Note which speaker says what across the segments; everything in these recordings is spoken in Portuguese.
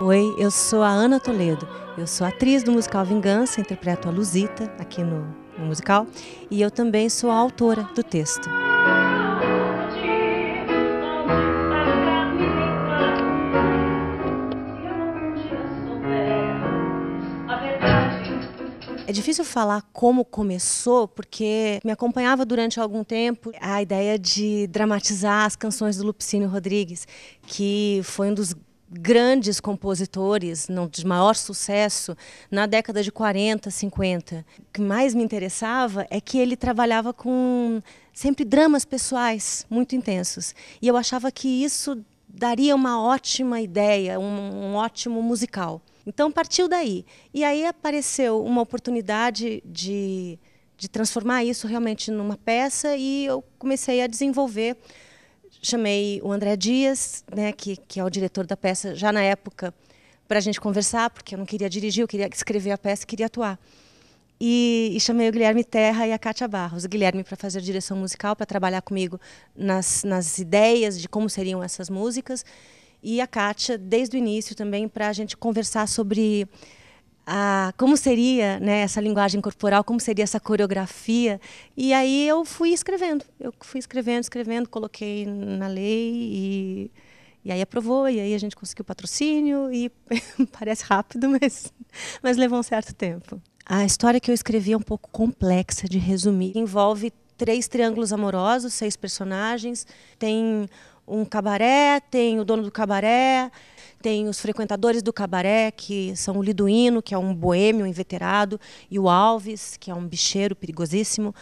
Speaker 1: Oi, eu sou a Ana Toledo. Eu sou atriz do musical Vingança, interpreto a Luzita aqui no, no musical. E eu também sou a autora do texto. É difícil falar como começou, porque me acompanhava durante algum tempo a ideia de dramatizar as canções do Lupicínio Rodrigues, que foi um dos grandes compositores, não de maior sucesso, na década de 40, 50. O que mais me interessava é que ele trabalhava com sempre dramas pessoais muito intensos. E eu achava que isso daria uma ótima ideia, um, um ótimo musical. Então partiu daí. E aí apareceu uma oportunidade de, de transformar isso realmente numa peça e eu comecei a desenvolver. Chamei o André Dias, né, que, que é o diretor da peça, já na época, para a gente conversar, porque eu não queria dirigir, eu queria escrever a peça, queria atuar. E, e, chamei o Guilherme Terra e a Kátia Barros. O Guilherme para fazer direção musical, para trabalhar comigo nas, nas ideias de como seriam essas músicas. E a Kátia, desde o início também, para a gente conversar sobre a, como seria né, essa linguagem corporal, como seria essa coreografia. E aí eu fui escrevendo. Eu fui escrevendo, escrevendo, coloquei na lei e, e aí aprovou. E aí a gente conseguiu patrocínio e parece rápido, mas, mas levou um certo tempo. A história que eu escrevi é um pouco complexa de resumir. Envolve três triângulos amorosos, seis personagens. Tem um cabaré, tem o dono do cabaré, tem os frequentadores do cabaré, que são o Liduíno, que é um boêmio inveterado, e o Alves, que é um bicheiro perigosíssimo.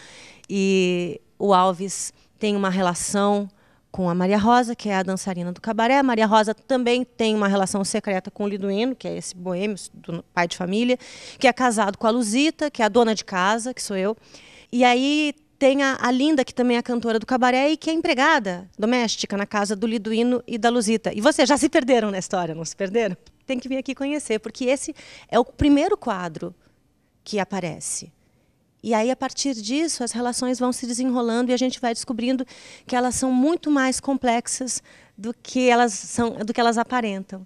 Speaker 1: E o Alves tem uma relação com a Maria Rosa, que é a dançarina do cabaré. A Maria Rosa também tem uma relação secreta com o Liduíno, que é esse boêmio do pai de família, que é casado com a Luzita, que é a dona de casa, que sou eu. E aí tem a, a, Linda, que também é cantora do cabaré e que é empregada doméstica na casa do Liduíno e da Luzita. E vocês já se perderam na história, não se perderam? Tem que vir aqui conhecer, porque esse é o primeiro quadro que aparece. E aí, a partir disso, as relações vão se desenrolando e a gente vai descobrindo que elas são muito mais complexas do que elas, são, do que elas aparentam.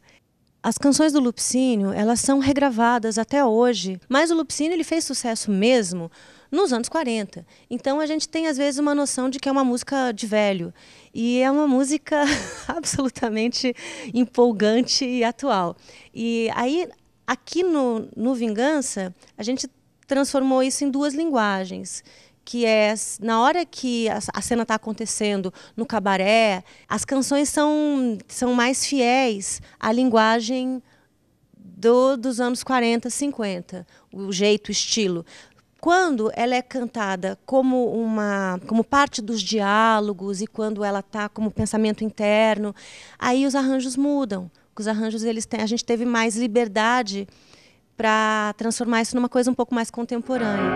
Speaker 1: As canções do Lupicínio, elas são regravadas até hoje, mas o Lupicínio ele fez sucesso mesmo nos anos 40. Então a gente tem às vezes uma noção de que é uma música de velho e é uma música absolutamente empolgante e atual. E aí aqui no, no Vingança a gente transformou isso em duas linguagens que é na hora que a, cena está acontecendo no cabaré, as canções são, são mais fiéis à linguagem do, dos anos 40, 50, o jeito, o estilo. Quando ela é cantada como uma como parte dos diálogos e quando ela está como pensamento interno, aí os arranjos mudam. Os arranjos eles têm, a gente teve mais liberdade para transformar isso numa coisa um pouco mais contemporânea.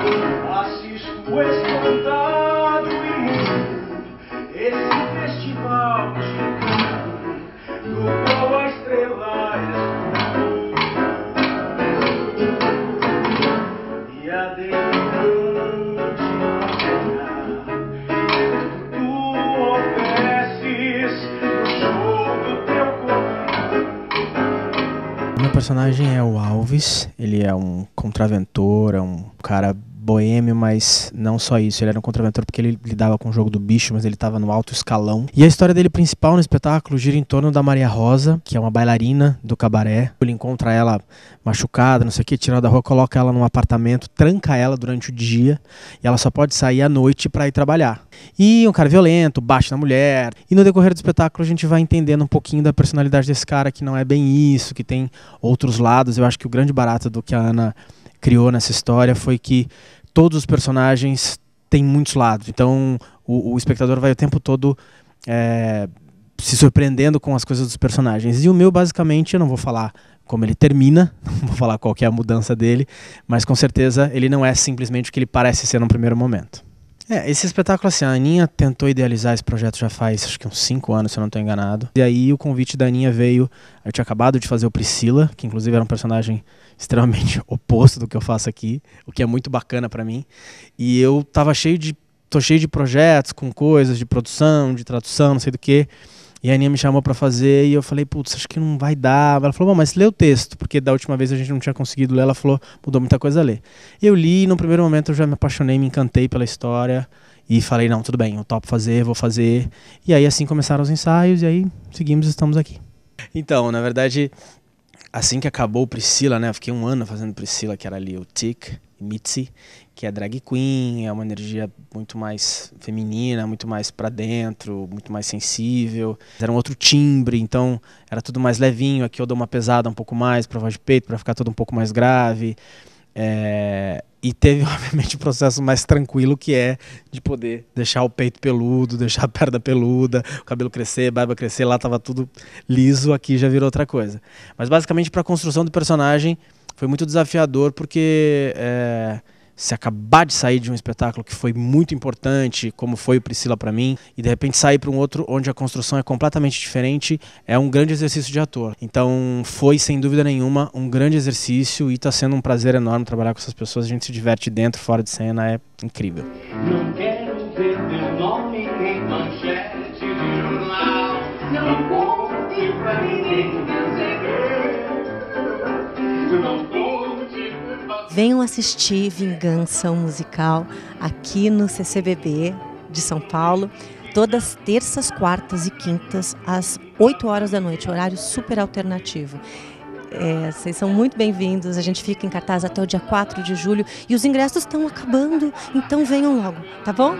Speaker 2: Personagem é o Alves, ele é um contraventor, é um cara boêmio, mas não só isso. Ele era um contraventor porque ele lidava com o jogo do bicho, mas ele estava no alto escalão. E a história dele principal no espetáculo gira em torno da Maria Rosa, que é uma bailarina do cabaré. Ele encontra ela machucada, não sei o que, tira da rua, coloca ela num apartamento, tranca ela durante o dia e ela só pode sair à noite para ir trabalhar. E um cara violento, bate na mulher. E no decorrer do espetáculo a gente vai entendendo um pouquinho da personalidade desse cara, que não é bem isso, que tem outros lados. Eu acho que o grande barato do que a Ana criou nessa história foi que todos os personagens têm muitos lados. Então o, o espectador vai o tempo todo é, se surpreendendo com as coisas dos personagens. E o meu, basicamente, eu não vou falar como ele termina, não vou falar qual é a mudança dele, mas com certeza ele não é simplesmente o que ele parece ser no primeiro momento. É, esse espetáculo, assim, a Aninha tentou idealizar esse projeto já faz acho que uns 5 anos, se eu não estou enganado. E aí o convite da Aninha veio. Eu tinha acabado de fazer o Priscila, que inclusive era um personagem extremamente oposto do que eu faço aqui, o que é muito bacana para mim. E eu tava cheio de. tô cheio de projetos com coisas de produção, de tradução, não sei do que. E a Aninha me chamou para fazer e eu falei, putz, acho que não vai dar. Ela falou, bom, mas lê o texto, porque da última vez a gente não tinha conseguido ler. Ela falou, mudou muita coisa a ler. Eu li e no primeiro momento eu já me apaixonei, me encantei pela história e falei, não, tudo bem, eu topo fazer, vou fazer. E aí assim começaram os ensaios e aí seguimos estamos aqui. Então, na verdade, assim que acabou Priscila, né? Eu fiquei um ano fazendo Priscila, que era ali o Tic Mitzi, que é drag queen, é uma energia muito mais feminina, muito mais para dentro, muito mais sensível. Era um outro timbre, então era tudo mais levinho. Aqui eu dou uma pesada um pouco mais para voz de peito, para ficar tudo um pouco mais grave. É, e teve, obviamente, o processo mais tranquilo que é de poder deixar o peito peludo, deixar a perna peluda, o cabelo crescer, a barba crescer. Lá tava tudo liso, aqui já virou outra coisa. Mas basicamente, para a construção do personagem, foi muito desafiador porque. É, se acabar de sair de um espetáculo que foi muito importante, como foi o Priscila para mim, e de repente sair para um outro onde a construção é completamente diferente, é um grande exercício de ator. Então foi, sem dúvida nenhuma, um grande exercício e está sendo um prazer enorme trabalhar com essas pessoas. A gente se diverte dentro, fora de cena, é incrível.
Speaker 3: Não quero ver meu nome em manchete de jornal. Não conte pra ninguém,
Speaker 1: Venham assistir Vingança, musical, aqui no CCBB de São Paulo, todas terças, quartas e quintas, às 8 horas da noite, horário super alternativo. É, vocês são muito bem-vindos, a gente fica em cartaz até o dia 4 de julho e os ingressos estão acabando, então venham logo, tá bom?